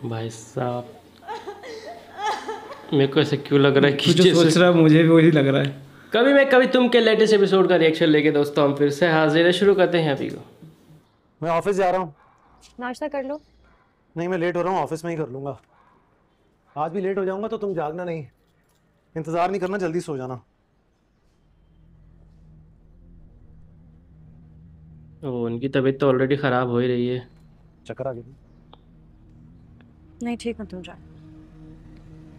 भाई साहब। मेरे को ऐसा क्यों लग रहा है कि कुछ सोच रहा है मुझे भी वही लग रहा है। कभी मैं कभी तुम के लेटेस्ट एपिसोड का रिएक्शन लेके दोस्तों हम फिर से हाजिर है शुरू करते हैं अभी को। मैं ऑफ़िस जा रहा हूँ। नाश्ता कर लो। नहीं मैं लेट हो रहा हूँ ऑफ़िस में ही कर लूँगा। आज भी लेट हो जाऊँगा तो तुम जागना नहीं। इंतज़ार नहीं करना जल्दी सो जाना। ओ उनकी तबीयत तो ऑलरेडी ख़राब हो ही रही है। चक्कर आ गई नहीं ठीक हूँ तुम जाओ।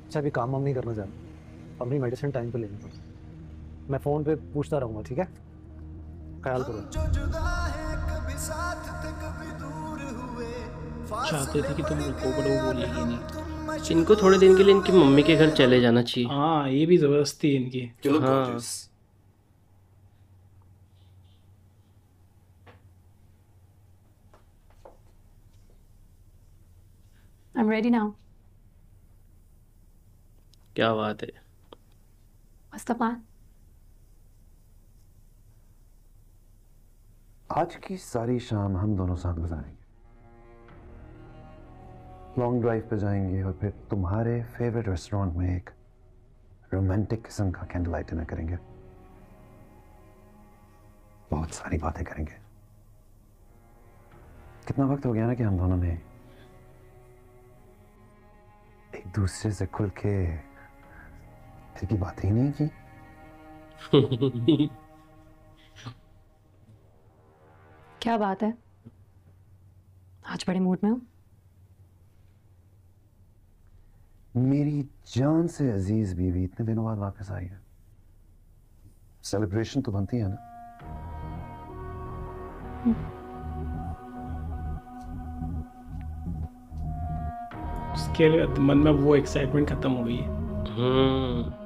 अच्छा अभी काम वाम नहीं करना जाना अपनी मेडिसिन टाइम पे लेनी पड़े मैं फ़ोन पे पूछता रहूँगा ठीक है? ख्याल करो। चाहते थे कि तुम रुको बट वो बोलेगी नहीं। इनको थोड़े दिन के लिए इनकी मम्मी के घर चले जाना चाहिए। हाँ ये भी ज़बरदस्ती है इनकी। हाँ। I'm ready now. क्या बात है What's the plan? आज की सारी शाम हम दोनों साथ गुजारेंगे लॉन्ग ड्राइव पे जाएँगे और फिर तुम्हारे फेवरेट रेस्टोरेंट में एक रोमांटिक किस्म का कैंडल लाइट डिनर करेंगे बहुत सारी बातें करेंगे कितना वक्त हो गया ना कि हम दोनों ने एक दूसरे से खुल के दिल की बातें ही नहीं की। क्या बात है? आज बड़े मूड में हो? मेरी जान से अज़ीज़ बीवी इतने दिनों बाद वापस आई है। सेलिब्रेशन तो बनती है ना? उसके मन में वो एक्साइटमेंट खत्म हो गई है। हम्म।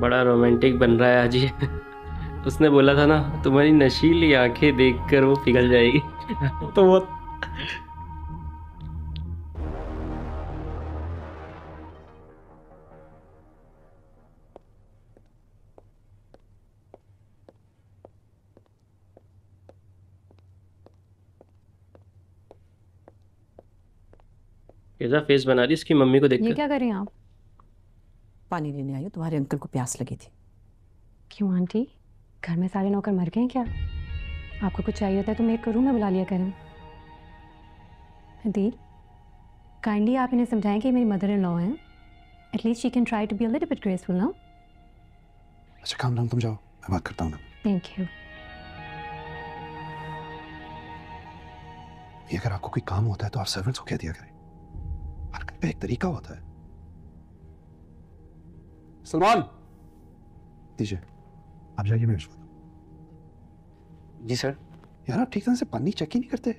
बड़ा रोमांटिक बन रहा है आज ये। उसने बोला था ना तुम्हारी नशीली आँखें देखकर वो पिघल जाएगी। तो वो कैसा फेस बना रही इसकी मम्मी को देख ये क्या कर रही हैं आप? पानी लेने आई हूँ तुम्हारे अंकल को प्यास लगी थी। क्यों आंटी? घर में सारे नौकर मर गए हैं क्या? आपको कुछ चाहिए होता है तो मैं एक रूम में बुला लिया करें। दी काइंडली आप इन्हें समझाएँ कि मेरी मदर इन लॉ हैं। At least she can try to be a little bit graceful now अच्छा काम तुम जाओ मैं बात करता हूँ थैंक यू अगर आपको कोई काम होता है तो आप सर्वेंट्स को कह दिया करें। हर घर पे एक तरीका होता है सलमान दीजिए आप जाइए मैं भिजवा जी सर यार आप ठीक तरह से पानी चेक ही नहीं करते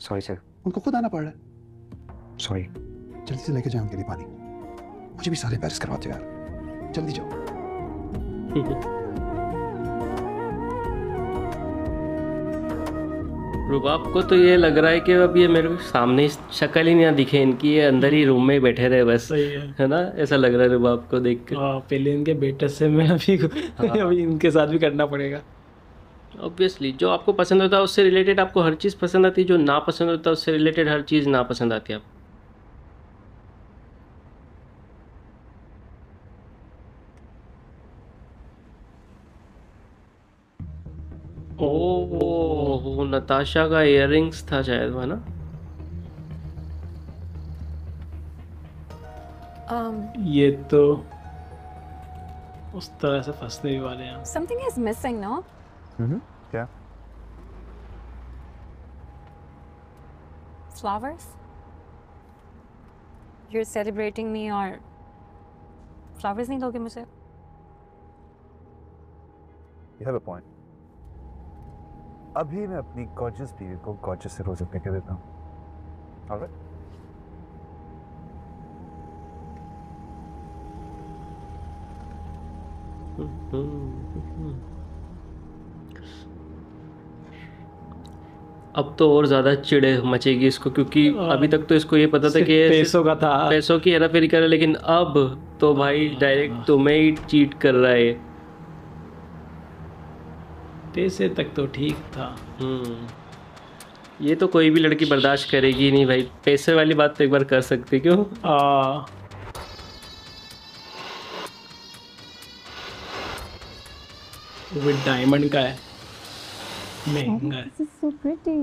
सॉरी सर उनको खुद आना पड़ रहा है सॉरी जल्दी से लेके जाओ उनके लिए पानी मुझे भी सारे पैरिस करवाते हो यार जल्दी जाओ रुबाब को तो ये लग रहा है कि अब ये मेरे को सामने शक्ल ही नहीं दिखे इनकी ये अंदर ही रूम में ही बैठे रहे बस। सही है। है ना? ऐसा लग रहा है रुबाब आपको देख कर हाँ पहले इनके बेटे से मैं अभी हाँ। अभी इनके साथ भी करना पड़ेगा। ऑब्वियसली जो आपको पसंद होता है उससे रिलेटेड आपको हर चीज़ पसंद आती है जो ना पसंद होता है उससे रिलेटेड हर चीज़ ना पसंद आती है आपको। ओह नताशा का इयररिंग्स था शायद वो है ना um, ये तो उस तरह से फंसने भी वाले हैं something is missing no क्या flowers you're celebrating me और flowers नहीं दोगे मुझे You have a point. अभी मैं अपनी गॉर्जियस बीवी को गॉर्जियस से रोज अपने के देता हूँ। Alright? अब तो और ज़्यादा चिड़े मचेगी इसको क्योंकि अभी तक तो इसको ये पता था कि पैसों का था। पैसों की हेरा फेरी कर रहा है लेकिन अब तो भाई डायरेक्ट तुम्हें ही चीट कर रहा है। पैसे तक तो ठीक था। हम्म। ये तो कोई भी लड़की बर्दाश्त करेगी नहीं भाई। पैसे वाली बात तो एक बार कर सकती क्यों? आ, विद डायमंड का है। महँगा है। This is so pretty.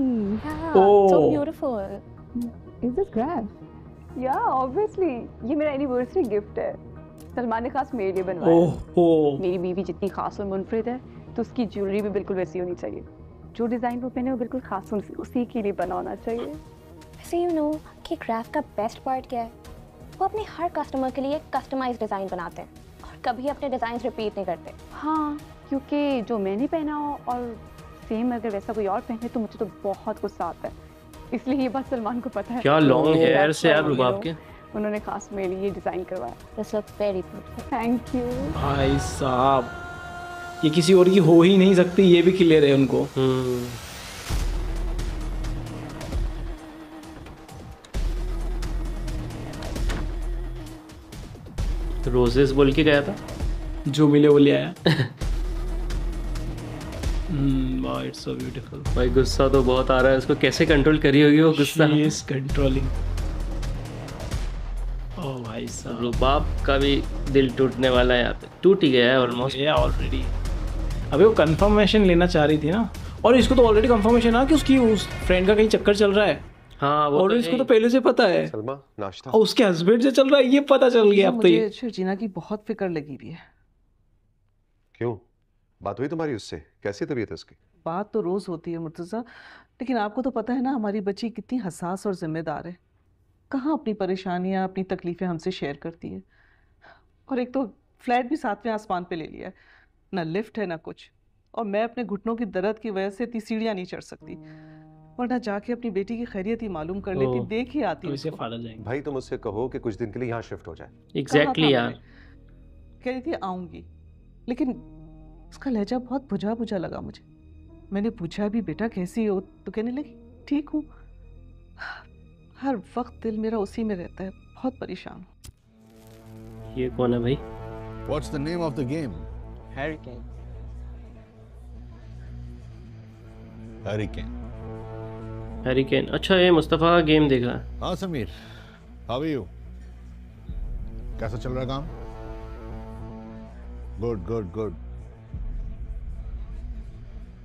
Yeah, Oh. so beautiful. Is this grab? Yeah, ये मेरा एनिवर्सरी गिफ्ट है। सलमान ने खास मेरे लिए बनवाया। ओह मेरी बीवी जितनी खास और मुनफरिद है। तो उसकी ज्वेलरी भी बिल्कुल वैसी होनी चाहिए। जो डिज़ाइन वो पहने वो बिल्कुल खास उसी- उसी के लिए बना होना चाहिए। वैसे यू नो कि क्राफ्ट का बेस्ट पार्ट क्या है? वो अपने हर कस्टमर के लिए कस्टमाइज डिज़ाइन बनाते हैं और कभी अपने डिज़ाइन रिपीट नहीं करते। हाँ क्योंकि जो मैंने पहना हो और सेम अगर वैसा कोई और पहने तो मुझे तो बहुत गुस्सा आता है। इसलिए ये बात सलमान को पता है। क्या लॉन्ग तो हेयर से you रुबाब के? उन्होंने खास मेरे लिए डिज़ाइन करवाया। This looks very good thank you भाई साहब ये किसी और की हो ही नहीं सकती ये भी क्लियर है उनको। रोजेस बोल के गया था? जो मिले वो ले आया। इट्स सो ब्यूटीफुल भाई गुस्सा तो बहुत आ रहा है उसको कैसे कंट्रोल करी होगी वो गुस्सा? इज़ कंट्रोलिंग ओ भाई साहब। रुबाब का भी दिल टूटने वाला है यहाँ पे। टूट ही गया है ऑलमोस्ट ऑलरेडी अबे वो कंफर्मेशन लेना चाह रही थी ना। और इसको तो ऑलरेडी कंफर्मेशन आ कि उसकी उस फ्रेंड का कहीं चक्कर चल रहा है। हाँ वो और तो इसको तो पहले से पता है। सलमा नाश्ता। और उसके हस्बैंड से चल रहा है ये पता चल गया अब तो ये। मुझे शर्जीना की बहुत फ़िक्र लगी हुई है। क्यों? बात हुई तुम्हारी उससे? कैसी तबीयत है उसकी? बात तो रोज़ होती है मुर्तज़ा लेकिन आपको तो पता है ना हमारी बच्ची कितनी हसास और ज़िम्मेदार है। कहाँ अपनी परेशानियाँ अपनी तकलीफ़ें हमसे शेयर करती है? और एक तो फ्लैट भी सातवें आसमान पे ले लिया है। ना लिफ्ट है ना कुछ। और मैं अपने घुटनों की दर्द की वजह से इतनी सीढ़ियाँ नहीं चढ़ सकती। वरना जाके अपनी बेटी की खैरियत ही मालूम कर लेती देख ही आती तो इसे फाड़ा जाएँगे। भाई तुम उससे कहो कि कुछ दिन के लिए यहाँ शिफ्ट हो जाए। एग्जैक्टली था यार। कह रही थी आऊँगी। लेकिन उसका लहजा बहुत बुझा बुझा लगा मुझे। मैंने पूछा भी बेटा कैसी हो? तो कहने लगी ठीक हूँ। हर वक्त दिल मेरा उसी में रहता है बहुत परेशान हूँ। ये कौन है भाई? What's the name of the game? Hurricane. Hurricane. Hurricane अच्छा ये मुस्तफ़ा का गेम देखा। है हाँ समीर। हाउ आर यू कैसा चल रहा है काम? Good good good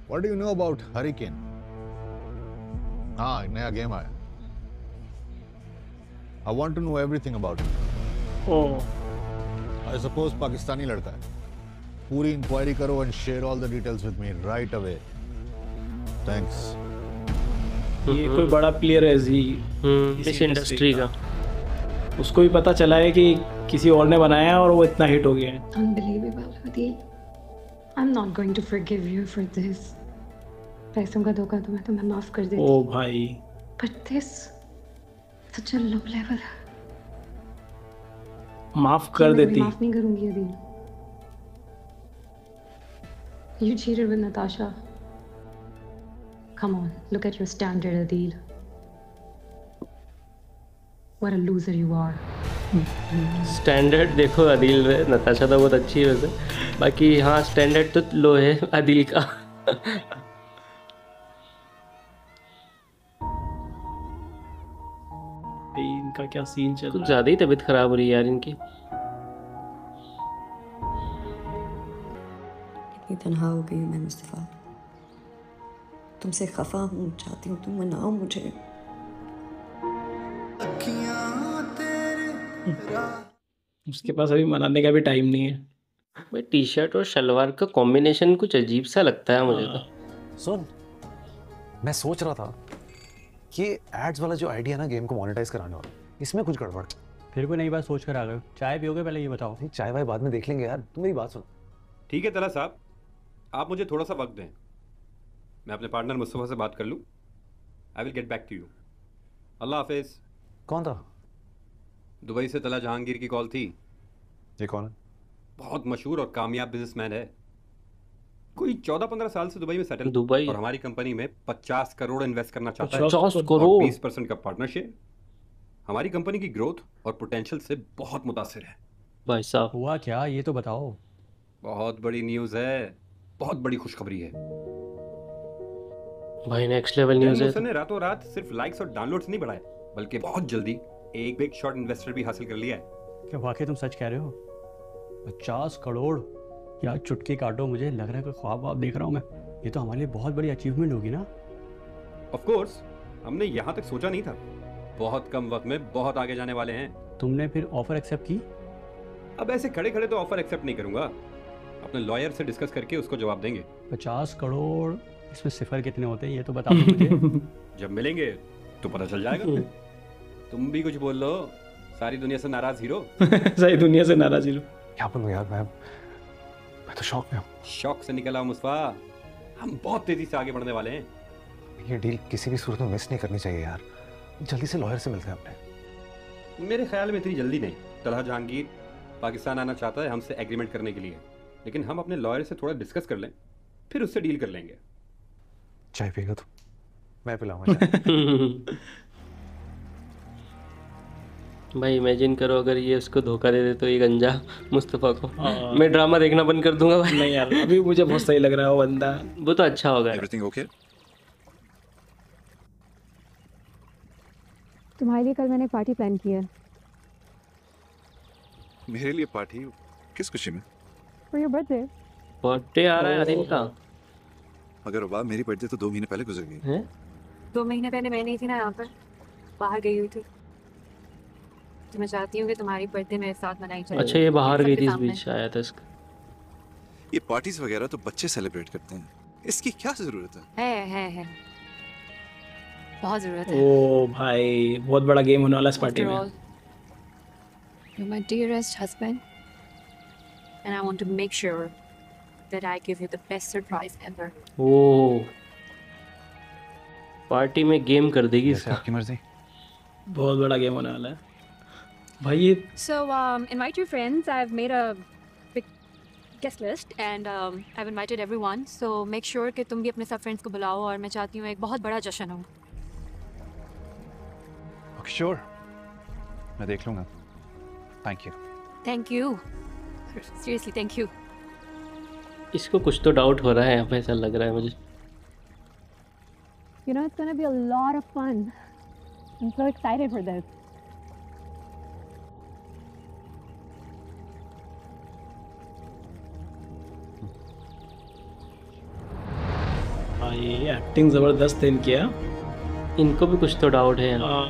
what do you know about Hurricane हाँ नया गेम आया। I want to know everything about it oh I suppose Pakistani लड़का है। पूरी इंक्वायरी करो and share all the details with me right away thanks ये कोई बड़ा प्लेयर है जी हम्म इस इंडस्ट्री का। उसको भी पता चला है कि किसी और ने बनाया है और वो इतना हिट हो गया है। Unbelievable, Adil. I'm not going to forgive you for this. पैसों का धोखा तो मैं तुम्हें माफ़ कर देती ओ भाई। But this, such a low level. माफ़ कर देती। माफ़ नहीं करूँगी Adeel You cheated with Natasha. Come on, look at your standard, Adil. What a loser you are. Standard देखो अदिल में नताशा तो बहुत अच्छी है वैसे बाकी हाँ स्टैंडर्ड तो लो है अदिल का इनका क्या सीन चल कुछ रहा है ज़्यादा ही तबीयत खराब हो रही है यार इनकी इतनी तनहा हो गई मैं मुस्तफ़ा। तुमसे खफा हूँ चाहती हूँ तुम मनाओ मुझे। उसके पास अभी मनाने का भी टाइम नहीं है। भाई टी शर्ट और शलवार का कॉम्बिनेशन कुछ अजीब सा लगता है मुझे तो। सुन मैं सोच रहा था कि एड्स वाला जो आइडिया ना गेम को मोनेटाइज कराने वाला इसमें कुछ गड़बड़। है। फिर कोई नई बात सोच कर आ गए हो। चाय पियोगे पहले ये बताओ। नहीं चाय वाय बाद में देख लेंगे यार। तुम मेरी बात सुन। ठीक है तला साहब। आप मुझे थोड़ा सा वक्त दें। मैं अपने पार्टनर मुस्तफ़ा से बात कर लूँ। I will get back to you अल्लाह हाफिज़। कौन था? दुबई से तला जहांगीर की कॉल थी। ये कौन है? बहुत मशहूर और कामयाब बिजनेसमैन है। कोई चौदह पंद्रह साल से दुबई में सेटल दुबई। और हमारी कंपनी में पचास करोड़ इन्वेस्ट करना चाहता है। पचास करोड़। बीस परसेंट का पार्टनरशिप हमारी कंपनी की ग्रोथ और पोटेंशियल से बहुत मुतासर है। भाई साहब। हुआ क्या? ये तो बताओ। बहुत बड़ी न्यूज़ है। बहुत बड़ी खुशखबरी है। भाई नेक्स्ट लेवल न्यूज़ है। ने रातों रात सिर्फ़ लाइक्स और डाउनलोड्स नहीं बढ़ाए बल्कि बहुत जल्दी एक बिग शॉट इन्वेस्टर भी हासिल कर लिया है। क्या वाकई तुम सच कह रहे हो? पचास करोड़? यार चुटकी काटो मुझे लग रहा है कि ख्वाब वाब देख रहा हूँ मैं? ये तो हमारे लिए बहुत बड़ी अचीवमेंट होगी ना। ऑफ़ कोर्स हमने यहाँ तक सोचा नहीं था। बहुत कम वक्त में बहुत आगे जाने वाले हैं। तुमने फिर ऑफ़र एक्सेप्ट की? अब ऐसे खड़े खड़े तो ऑफ़र एक्सेप्ट नहीं करूँगा। अपने लॉयर से डिस्कस करके उसको जवाब देंगे। पचास करोड़ इसमें सिफर कितने होते हैं ये तो बता दो मुझे। जब मिलेंगे तो पता चल जाएगा। तुम भी कुछ बोल लो सारी दुनिया से नाराज़ हीरो। सही दुनिया से नाराज़ ही क्या बोलूँ यार मैं मैं तो शौक में हूँ। शौक से निकला मुस्फा हम बहुत तेज़ी से आगे बढ़ने वाले हैं। ये डील किसी भी सूरत में मिस नहीं करनी चाहिए यार। जल्दी से लॉयर से मिलते हैं अपने। मेरे ख्याल में इतनी जल्दी नहीं। तलहा जहांगीर पाकिस्तान आना चाहता है हमसे एग्रीमेंट करने के लिए। लेकिन हम अपने लॉयर से थोड़ा डिस्कस कर लें फिर उससे डील कर लेंगे। चाय पिएगा तो? मैं पिलाऊँगा भाई इमेजिन करो अगर ये उसको धोखा दे दे तो ये गंजा मुस्तफ़ा को। हाँ। मैं ड्रामा देखना बंद कर दूँगा भाई। नहीं यार अभी मुझे बहुत सही लग रहा है वो बंदा। वो तो अच्छा होगा। एवरीथिंग ओके तुम्हारे लिए कल मैंने पार्टी प्लान की है। मेरे लिए पार्टी किस खुशी में? फॉर योर बर्थडे बर्थडे आ रहा है अनिल का। अगर वाह मेरी बर्थडे तो दो महीने पहले गुजर गई। हैं? दो महीने पहले मैं नहीं थी ना यहाँ पर। बाहर गई हुई थी। तो मैं चाहती हूँ कि तुम्हारी बर्थडे मेरे साथ मनाई जाए। अच्छा ये बाहर गई थी इस बीच आया था इसका। ये पार्टीज़ वगैरह तो बच्चे सेलिब्रेट करते हैं। इसकी क्या ज़रूरत है? है है है। बहुत ज़रूरत है। ओ भाई बहुत बड़ा गेम होने वाला है इस पार्टी में। You're my dearest husband, and I want to make sure that I give you the best surprise ever. O party में गेम कर देगी इसका आपकी मर्जी बहुत बड़ा गेम होने वाला है भाई ये So, um, invite your friends. I've made a big guest list, and um, I've invited everyone. So make sure कि तुम भी अपने सब फ्रेंड्स को बुलाओ और मैं चाहती हूँ एक बहुत बड़ा जश्न हो ओके श्योर मैं देख लूंगा thank you thank you seriously thank you इसको कुछ तो डाउट हो रहा है यहाँ पे ऐसा लग रहा है मुझे You know, it's going to be a lot of fun. I'm so excited for this. भाई एक्टिंग ज़बरदस्त है इनकी हाँ इनको भी कुछ तो डाउट है हाँ।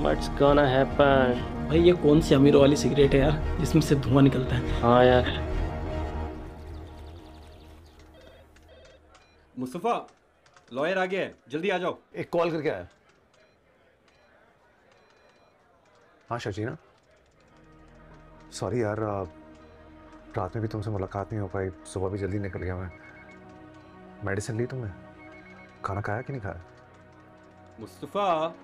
व्हाट्स गोना हैपन भाई ये कौन सी अमीरों वाली सिगरेट है यार? जिसमें से धुआँ निकलता है। हाँ यार। मुस्तफ़ा लॉयर आ गया है। जल्दी आ जाओ। एक कॉल करके आया। हाँ शर्जीना सॉरी यार रात में भी तुमसे मुलाकात नहीं हो पाई। सुबह भी जल्दी निकल गया मैं। मेडिसिन ली तुमने? खाना खाया कि नहीं खाया? मुस्तफ़ा।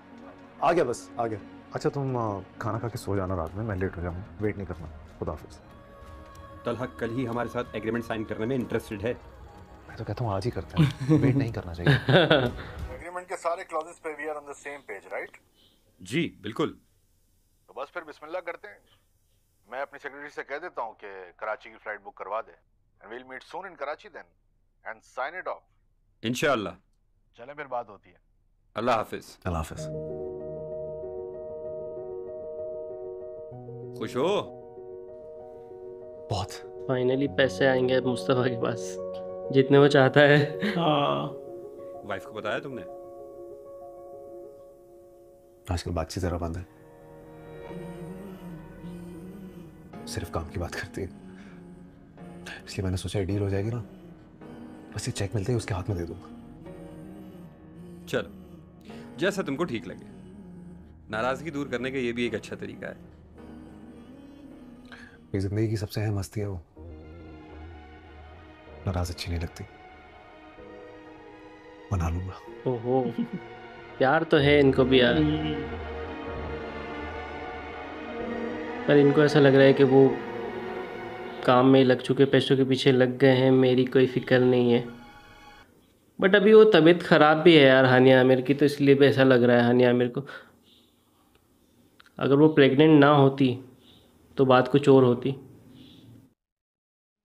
आ गया बस आ गया। अच्छा तुम खाना खा के सो जाना रात में मैं लेट हो जाऊँगा। वेट नहीं करना। खुदा हाफिज। तलहा कल ही हमारे साथ एग्रीमेंट साइन करने में इंटरेस्टेड है। मैं तो कहता हूँ आज ही करते हैं। वेट नहीं करना चाहिए। एग्रीमेंट के सारे क्लॉजेस पे we are on the same page right जी बिल्कुल। तो बस फिर बिस्मिल्लाह करते हैं। मैं अपनी सेक्रेटरी से कह देता हूँ कि कराची की फ़्लाइट बुक करवा दे। And we'll meet soon in Karachi then and sign it off इंशाल्लाह चलें फिर बात होती है। अल्लाह हाफिज। अल्लाह हाफिज। खुश हो? बहुत। फाइनली पैसे आएँगे अब मुस्तफ़ा के पास। जितने वो चाहता है। हाँ। वाइफ को बताया तुमने? आजकल बातचीत जरा बंद है। सिर्फ़ काम की बात करती है। इसलिए मैंने सोचा डील हो जाएगी ना। बस ये चेक मिलते ही उसके हाथ में दे दूँगा। चलो। जैसा तुमको ठीक लगे। नाराज़गी दूर करने का ये भी एक अच्छा तरीका है। मेरी ज़िंदगी की सबसे अहम हस्ती है वो। नाराज़ अच्छी नहीं लगती। मना लूँगा। ओहो, प्यार तो है इनको भी यार। पर इनको ऐसा लग रहा है कि वो काम में लग चुके, पैसों के पीछे लग गए हैं, मेरी कोई फ़िक्र नहीं है। बट अभी वो तबीयत ख़राब भी है यार, हानिया आमिर की तो इसलिए भी ऐसा लग रहा है हानिया आमिर को। अगर वो प्रेग्नेंट ना होती तो बात कुछ और होती।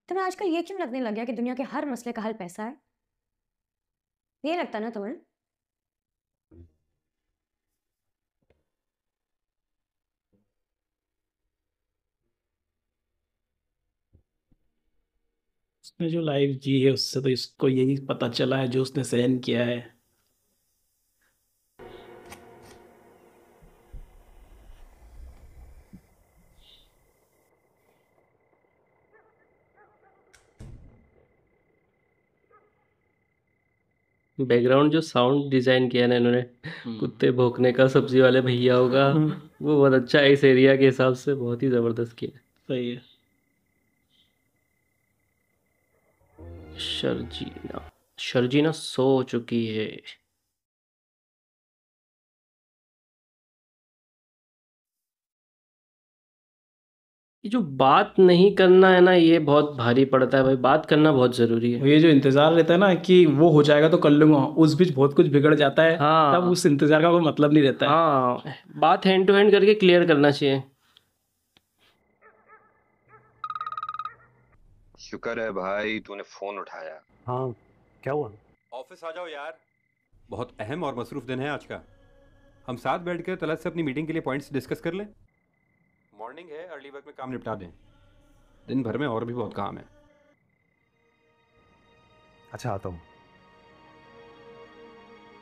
तुम्हें आजकल ये क्यों लगने लग गया कि दुनिया के हर मसले का हल पैसा है? ये लगता ना तुम्हें उसने जो लाइफ जी है उससे तो इसको यही पता चला है जो उसने सहन किया है। बैकग्राउंड जो साउंड डिज़ाइन किया ना इन्होंने कुत्ते भोंकने का सब्ज़ी वाले भैया होगा वो बहुत अच्छा है इस एरिया के हिसाब से बहुत ही ज़बरदस्त किया। सही है। शर्जीना शर्जीना सो चुकी है। ये जो बात नहीं करना है ना ये बहुत भारी पड़ता है भाई। बात करना बहुत ज़रूरी है। ये जो इंतज़ार रहता है ना कि वो हो जाएगा तो कर लूँगा उस बीच बहुत कुछ बिगड़ जाता है हाँ। तब उस इंतज़ार का कोई मतलब नहीं रहता है। हाँ। बात हैंड टू हैंड करके क्लियर करना चाहिए। शुक्र है भाई तूने फ़ोन उठाया। हाँ क्या हुआ? ऑफ़िस आ जाओ यार। बहुत अहम और मसरूफ दिन है आज का। हम साथ बैठ कर तलत से अपनी मीटिंग के लिए पॉइंट्स डिस्कस कर लें। मॉर्निंग है अर्ली वर्क में काम निपटा दें। दिन भर में और भी बहुत काम है। अच्छा आता हूँ।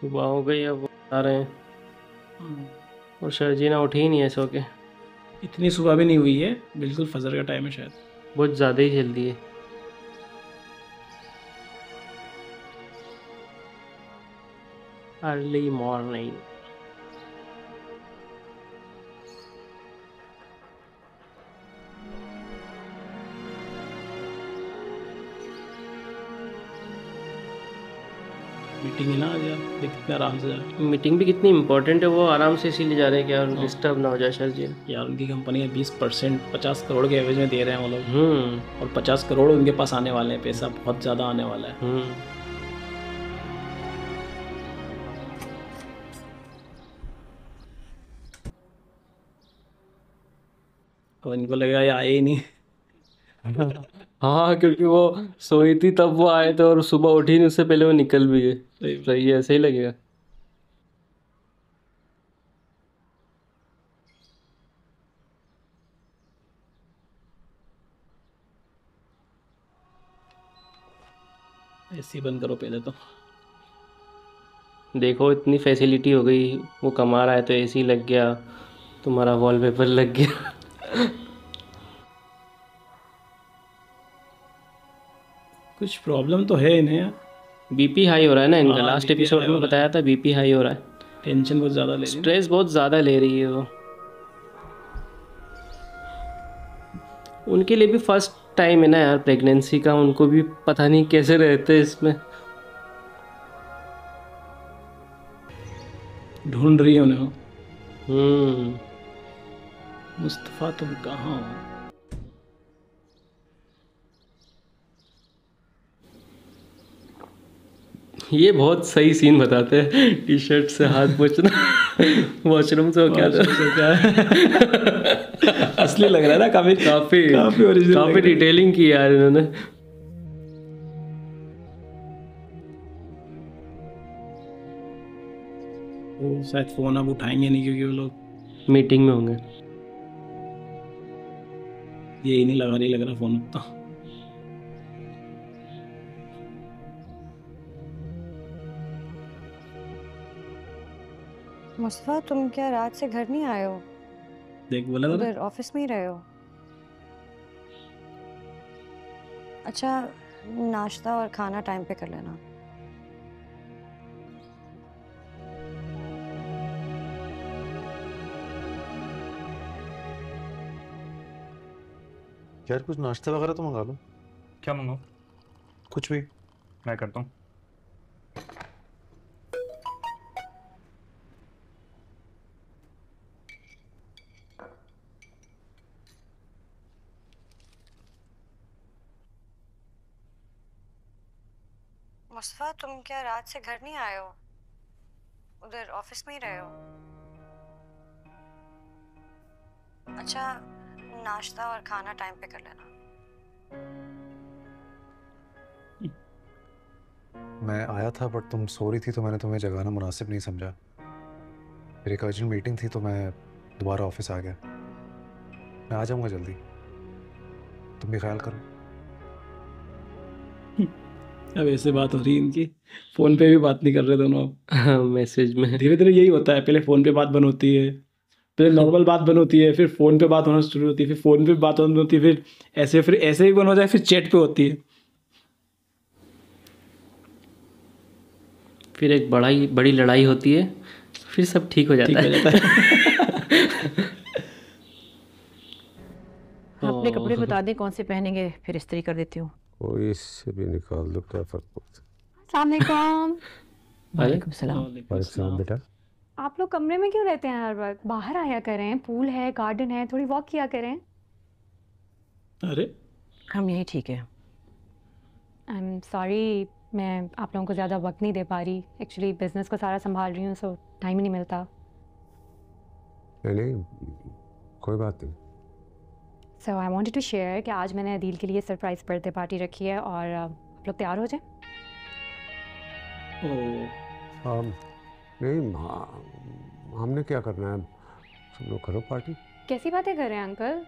सुबह हो गई अब आ रहे हैं। और शर्जीना उठी ही नहीं है सो के। इतनी सुबह भी नहीं हुई है बिल्कुल फजर का टाइम है शायद। बहुत ज़्यादा ही जल्दी है। अर्ली मॉर्निंग मीटिंग है ना आज यार? कितने आराम से जा मीटिंग भी कितनी इंपॉर्टेंट है वो आराम से इसीलिए जा रहे हैं कि यार डिस्टर्ब ना हो जाए शर्जीना यार उनकी कंपनी है बीस परसेंट पचास करोड़ के एवरेज में दे रहे हैं वो लोग। हम्म। और पचास करोड़ उनके पास आने वाले हैं पैसा बहुत ज़्यादा आने वाला है। हम्म। और इनको लगेगा ये आए ही नहीं। हाँ क्योंकि वो सोई थी तब वो आए थे और सुबह उठी नहीं उससे पहले वो निकल भी गए। सही सही है ऐसे ही लगेगा। एसी बंद करो पहले तो। देखो इतनी फैसिलिटी हो गई वो कमा रहा है तो एसी लग गया तुम्हारा वॉलपेपर लग गया। कुछ प्रॉब्लम तो है इन्हें बीपी हाई हो रहा है ना इनका हाँ, लास्ट एपिसोड में बताया था बीपी हाई हो रहा है। टेंशन बहुत ज़्यादा ले रही है स्ट्रेस बहुत ज़्यादा ले रही है वो। उनके लिए भी फ़र्स्ट टाइम है ना यार प्रेगनेंसी का उनको भी पता नहीं कैसे रहते इसमें। ढूंढ रही है उन्हें। हम्म। मुस्तफ़ा तुम कहाँ हो? ये बहुत सही सीन बताते हैं। टी शर्ट से हाथ पोछना। वॉशरूम से क्या Washroom असली लग रहा है ना काफ़ी काफ़ी काफ़ी लग काफ़ी डिटेलिंग की यार इन्होंने। वो शायद फ़ोन अब उठाएँगे नहीं क्योंकि वो लोग मीटिंग में होंगे। यही नहीं लगा नहीं लग रहा फ़ोन उतना मुस्तफ़ा तुम क्या रात से घर नहीं आए हो? देख बोला ना उधर ऑफ़िस में ही रहे हो। अच्छा नाश्ता और खाना टाइम पे कर लेना। यार कुछ नाश्ता वगैरह तो मंगा लो। क्या मंगाऊँ? कुछ भी। मैं करता हूँ। क्या रात से घर नहीं आए हो? उधर ऑफ़िस में ही रहे हो। अच्छा नाश्ता और खाना टाइम पे कर लेना। मैं आया था बट तुम सो रही थी तो मैंने तुम्हें जगाना मुनासिब नहीं समझा। फिर एक अर्जेंट मीटिंग थी तो मैं दोबारा ऑफ़िस आ गया। मैं आ जाऊँगा जल्दी। तुम भी ख्याल करो। अब ऐसे बात हो रही है इनकी। फ़ोन पे भी बात नहीं कर रहे दोनों अब मैसेज में। धीरे धीरे यही होता है पहले फ़ोन पे बात बन होती है पहले नॉर्मल बात बन होती है फिर फ़ोन पे बात होना शुरू होती है फिर फ़ोन पे बात होनी होती है फिर ऐसे फिर ऐसे भी बन हो जाए फिर चैट पे होती है। फिर एक बड़ा ही बड़ी लड़ाई होती है फिर सब ठीक हो। जाता हो है अपने कपड़े बता दें कौन से पहनेंगे फिर इस्त्री कर देती हूँ। कोई इससे भी निकाल दो क्या फ़र्क पड़ता वालेकुम। सलाम। बेटा। आप लोग कमरे में क्यों रहते हैं हर वक्त? बाहर आया करें पूल है गार्डन है थोड़ी वॉक किया करें। अरे। हम यही ठीक है। आई एम सॉरी मैं आप लोगों को ज़्यादा वक्त नहीं दे पा रही। एक्चुअली बिज़नेस को सारा संभाल रही हूँ सो टाइम ही नहीं मिलता। नहीं नहीं कोई बात नहीं। So I wanted to share कि आज मैंने अदील के लिए सरप्राइज़ बर्थडे पार्टी रखी है और uh, आप लोग तैयार हो जाएँ? um, नहीं हाँ, हमने क्या करना है? तुम लोग करो पार्टी कैसी बातें कर रहे हैं अंकल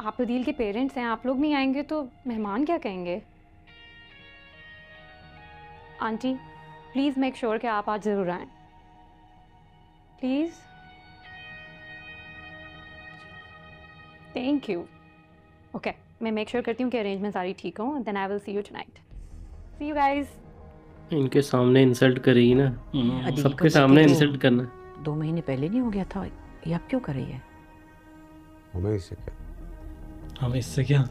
आप अदील के पेरेंट्स हैं आप लोग नहीं आएँगे तो मेहमान क्या कहेंगे? आंटी प्लीज़ मेक श्योर कि आप आज ज़रूर आएँ। प्लीज़ थैंक यू ओके मैं मेक श्योर करती हूँ कि अरेंजमेंट सारी ठीक हो then I will see you tonight see you guys इनके सामने इंसल्ट करेगी ना। सबके सामने तो इंसल्ट करना। दो महीने पहले नहीं हो गया था? ये अब क्यों कर रही है? हमें इससे क्या? हमें इससे क्या?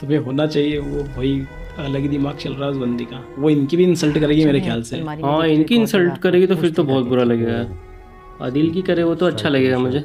तुम्हें होना चाहिए वो भाई अलग ही दिमाग चल रहा है उस बंदी का। वो इनकी भी इंसल्ट करेगी मेरे ख्याल से। हाँ इनकी इंसल्ट करेगी तो फिर तो बहुत बुरा लगेगा आदिल की करे वो तो अच्छा लगेगा मुझे।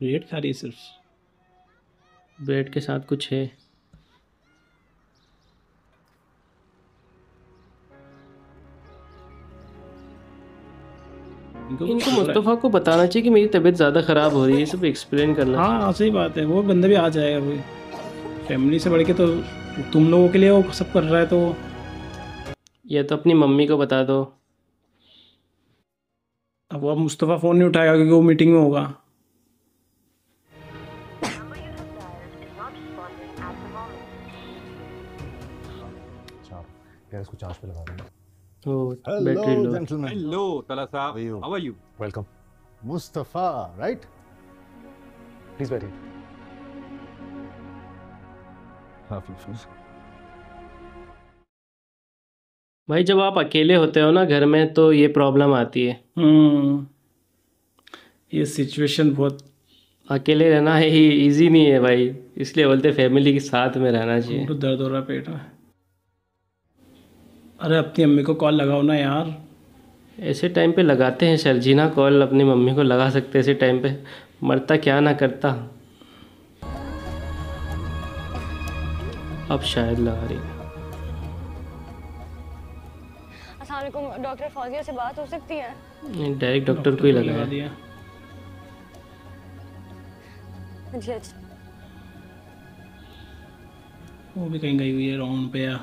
ब्रेड खा रही है सिर्फ़। ब्रेड के साथ कुछ है। इनको मुस्तफ़ा को बताना चाहिए कि मेरी तबीयत ज़्यादा ख़राब हो रही है सब एक्सप्लेन करना हाँ सही बात है वो बंदा भी आ जाएगा वो फैमिली से बढ़ के तो तुम लोगों के लिए वो सब कर रहा है तो। या तो अपनी मम्मी को बता दो। अब वो मुस्तफ़ा फ़ोन नहीं उठाएगा क्योंकि वो मीटिंग में होगा। यार इसको चार्ज पे लगा देना Oh, Hello, gentlemen. Hello, Tala साहब. How are you? How are you? Welcome Mustafa, right? Please बैठिए भाई जब आप अकेले होते हो ना घर में तो ये प्रॉब्लम आती है हम्म ये सिचुएशन बहुत अकेले रहना है ही इजी नहीं है भाई। इसलिए बोलते फैमिली के साथ में रहना चाहिए। तो दर्द हो रहा पेट में। अरे अपनी अम्मी को कॉल लगाओ ना यार। ऐसे टाइम पे लगाते हैं सर जी ना कॉल अपनी मम्मी को लगा सकते हैं ऐसे टाइम पे। मरता क्या ना करता। अब शायद लगा रही डॉक्टर फौजिया से बात हो सकती है? डायरेक्ट डॉक्टर को ही लगा दिया। जी अच्छा। वो भी कहीं गई हुई है राउंड पे या।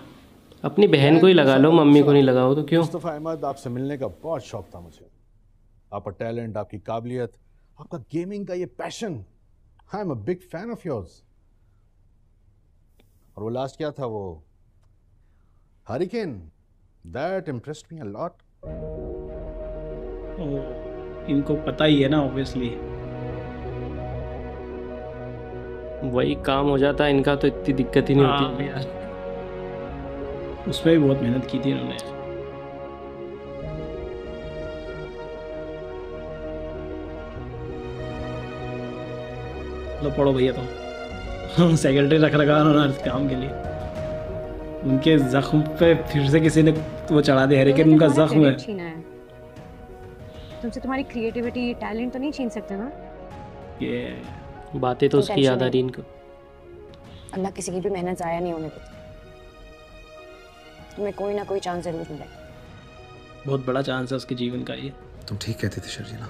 अपनी बहन को ही लगा लो मम्मी को नहीं लगाओ तो क्यों? मुस्तफ़ा अहमद आपसे मिलने का बहुत शौक था मुझे। आपका टैलेंट आपकी काबिलियत आपका गेमिंग का ये passion I am a big fan of yours और वो लास्ट क्या था वो? Hurricane that impressed me a lot इनको पता ही है ना ऑब्वियसली वही काम हो जाता है इनका तो इतनी दिक्कत ही नहीं हाँ। होती यार। उसमें भी बहुत मेहनत की थी इन्होंने। लो पढ़ो भैया तो। सेक्रेटरी रख रखा उन्होंने इस काम के लिए। उनके जख्म पे फिर से किसी ने वो चढ़ा दिया लेकिन उनका जख्म है। है। तुमसे तुम्हारी क्रिएटिविटी टैलेंट तो नहीं छीन सकते ना? ये बातें तो उसकी याद आ रही इनको। अल्लाह किसी की भी मेहनत ज़ाया नहीं होने देता तुम्हें कोई ना कोई चांस ज़रूर मिलेगा बहुत बड़ा चांस है उसके जीवन का ये। तुम ठीक कहती थी शर्जीना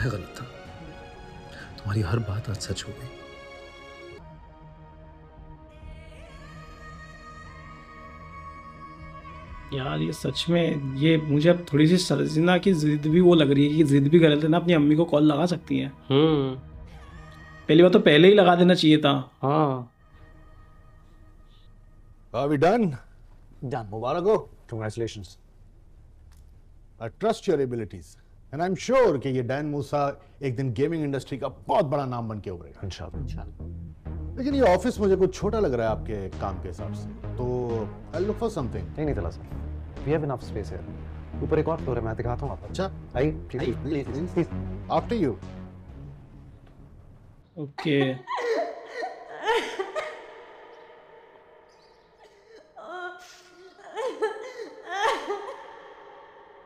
मैं गलत था। तुम्हारी हर बात आज सच हो गई। यार ये सच में ये मुझे अब थोड़ी सी सरजीना की जिद भी वो लग रही है कि जिद भी गलत है ना अपनी अम्मी को कॉल लगा सकती है। हम्म। पहली बात तो पहले ही लगा देना चाहिए था। हाँ। Are we done? Done. मुबारक हो Congratulations. I trust your abilities. And I'm sure कि ये डैन मूसा एक दिन गेमिंग इंडस्ट्री का बहुत बड़ा नाम बन के उभरेगा। इंशाल्लाह लेकिन ये ऑफ़िस मुझे कुछ छोटा लग रहा है आपके काम के हिसाब से। तो आई लुक फॉर समथिंग नहीं नहीं तला sir we have enough space है ऊपर एक और फ्लोर है मैं दिखाता हूँ आपको। अच्छा। please. After you okay.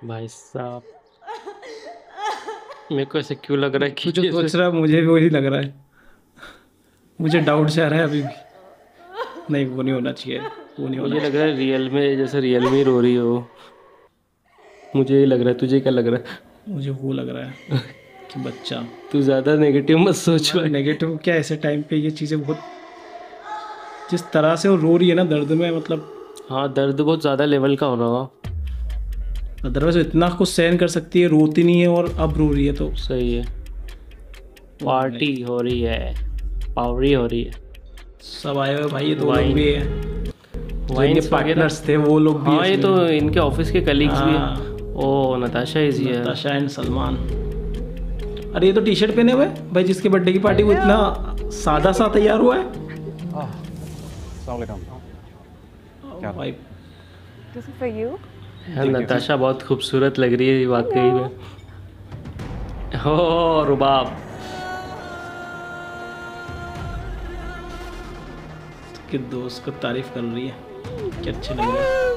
भाई साहब मेरे को ऐसे क्यों लग रहा है कि जो सोच रहा है मुझे भी वही लग रहा है। मुझे डाउट से आ रहा है अभी भी। नहीं वो नहीं होना चाहिए वो नहीं होना मुझे लग रहा है रियल में जैसे रियल में रो रही हो। मुझे ये लग रहा है तुझे क्या लग रहा है? मुझे वो लग रहा है। बच्चा। तू ज़्यादा नेगेटिव मत सोच नेगेटिव क्या ऐसे टाइम पे ये चीज़ें बहुत जिस तरह से वो रो रही है ना दर्द में मतलब हाँ दर्द बहुत ज़्यादा लेवल का हो रहा होगा अदरवाइज़ इतना कुछ सहन कर सकती है रोती नहीं है और अब रो रही है तो। सही है। पार्टी हो रही है पावरी हो रही है। सब आए हुए भाई ये दो लोग भी है। इनके पार्टनर्स थे वो लोग भी हाँ ये तो इनके ऑफ़िस के कलीग्स भी हाँ। हैं। ओ Natasha is here Natasha and Salman. अरे ये तो टी शर्ट पहने हुए भाई जिसके बर्थडे की पार्टी वो इतना सादा सा तैयार हुआ है। भाई। नताशा बहुत खूबसूरत लग रही है वाकई में। हो रुबाब। कि दोस्त को तारीफ़ कर रही है। कि अच्छे लग रहे हैं।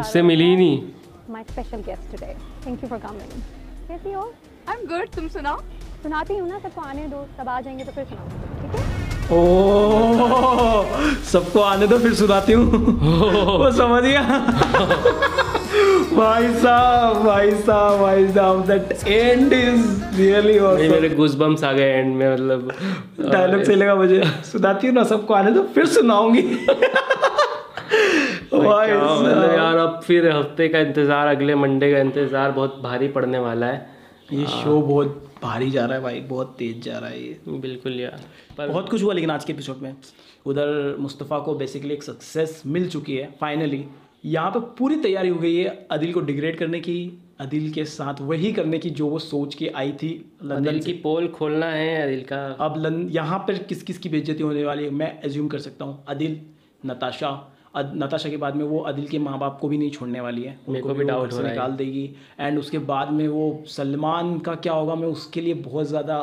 उससे मिली ही नहीं My special guest today. Thank you for coming. कैसी हो? I'm good. तुम सुनाओ? सुनाती हूँ ना सबको आने दो तब आ जाएँगे तो फिर सुनाऊँ ठीक है? ओ सबको आने दो फिर सुनाती हूँ। वो समझ गया? भाई साहब भाई साहब भाई साहब दैट एंड इज़ रियली भाई मेरे गूज बम्स आ गए एंड में मतलब। डायलॉग से लगा मुझे। सुनाती हूँ ना सबको आने दो फिर सुनाऊँगी। मतलब यार अब फिर हफ़्ते का इंतज़ार अगले मंडे का इंतज़ार बहुत भारी पड़ने वाला है। ये शो बहुत भारी जा रहा है भाई बहुत तेज जा रहा है ये। बिल्कुल यार पर बहुत कुछ हुआ लेकिन आज के एपिसोड में। उधर मुस्तफ़ा को बेसिकली एक सक्सेस मिल चुकी है फाइनली यहाँ पर पूरी तैयारी हो गई है अदिल को डिग्रेड करने की अदिल के साथ वही करने की जो वो सोच के आई थी लंदन अदिल की पोल खोलना है अदिल का। अब लन यहाँ पर किस किस की बेइज्जती होने वाली है मैं एज्यूम कर सकता हूँ अदिल नताशा नताशा के बाद में वो अदिल के माँ बाप को भी नहीं छोड़ने वाली है। मेरे उनको को भी हो निकाल देगी। एंड उसके बाद में वो सलमान का क्या होगा मैं उसके लिए बहुत ज़्यादा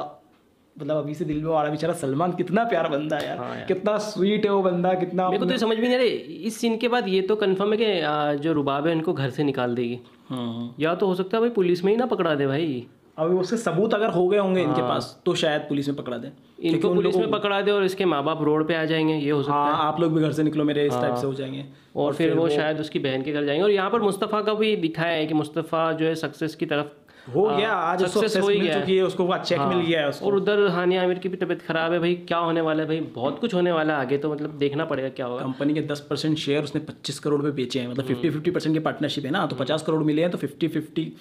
मतलब अभी से दिल में आ रहा बेचारा सलमान कितना प्यारा बंदा है यार, हाँ यार। कितना स्वीट है वो बंदा कितना मेरे को तो समझ में नहीं आ रही। इस सीन के बाद ये तो कंफर्म है कि जो रुबाब है इनको घर से निकाल देगी। हाँ। या तो हो सकता है भाई पुलिस में ही ना पकड़ा दे भाई। अभी उसके सबूत अगर हो गए होंगे इनके हाँ। पास तो शायद पुलिस में पकड़ा दे। इनको पुलिस में पकड़ा दे और इसके माँ बाप रोड पे आ जाएँगे ये हो सकता हाँ। है आप लोग भी घर से निकलो मेरे इस टाइप हाँ। से हो। जाएँगे। और और फिर फिर वो वो शायद उसकी बहन के घर जाएँगे। और यहाँ पर मुस्तफ़ा का भी दिखाया है कि मुस्तफ़ा जो है सक्सेस की तरफ़ हो गया आज सक्सेस हो ही गया। चुकी है उसको चेक मिल गया है उसको। और उधर हानिया आमिर की भी तबीयत खराब है भाई क्या होने वाला है? भाई बहुत कुछ होने वाला है आगे तो मतलब देखना पड़ेगा क्या होगा। कंपनी के दस परसेंट शेयर उसने पच्चीस करोड़ में बेचे हैं मतलब हम्म। फिफ्टी फिफ्टी परसेंट की पार्टनरशिप है ना तो पचास करोड़ मिले हैं तो फिफ्टी फिफ्टी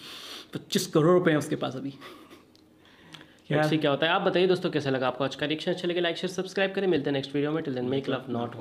पच्चीस करोड़ रुपए हैं उसके पास अभी। Let's क्या होता है? आप बताइए दोस्तों कैसा लगा आपको आज का रिक्शा अच्छा लगे लाइक शेयर सब्सक्राइब करें। मिलते हैं नेक्स्ट वीडियो में। Till then make love not हो